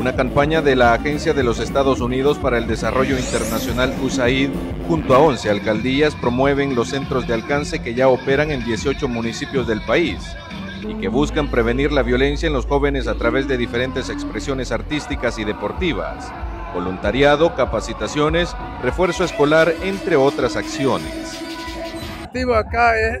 una campaña de la Agencia de los Estados Unidos para el Desarrollo Internacional USAID, junto a 11 alcaldías, promueven los centros de alcance que ya operan en 18 municipios del país y que buscan prevenir la violencia en los jóvenes a través de diferentes expresiones artísticas y deportivas, voluntariado, capacitaciones, refuerzo escolar, entre otras acciones. El objetivo acá es,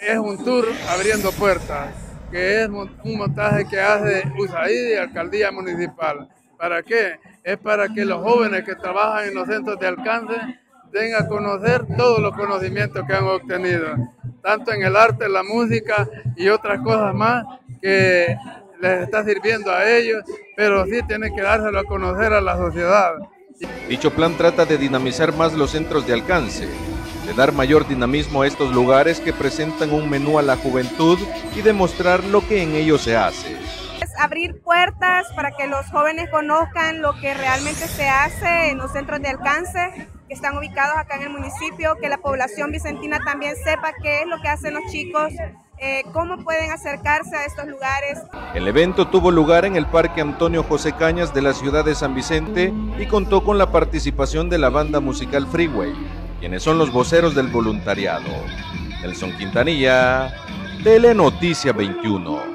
es un tour abriendo puertas que es un montaje que hace USAID y Alcaldía Municipal. ¿Para qué? Es para que los jóvenes que trabajan en los centros de alcance tengan a conocer todos los conocimientos que han obtenido, tanto en el arte, la música y otras cosas más que les está sirviendo a ellos, pero sí tienen que dárselo a conocer a la sociedad. Dicho plan trata de dinamizar más los centros de alcance, de dar mayor dinamismo a estos lugares que presentan un menú a la juventud y demostrar lo que en ellos se hace. Es abrir puertas para que los jóvenes conozcan lo que realmente se hace en los centros de alcance que están ubicados acá en el municipio, que la población vicentina también sepa qué es lo que hacen los chicos, eh, cómo pueden acercarse a estos lugares. El evento tuvo lugar en el Parque Antonio José Cañas de la ciudad de San Vicente y contó con la participación de la banda musical Freeway, quienes son los voceros del voluntariado. Nelson Quintanilla, Telenoticia 21.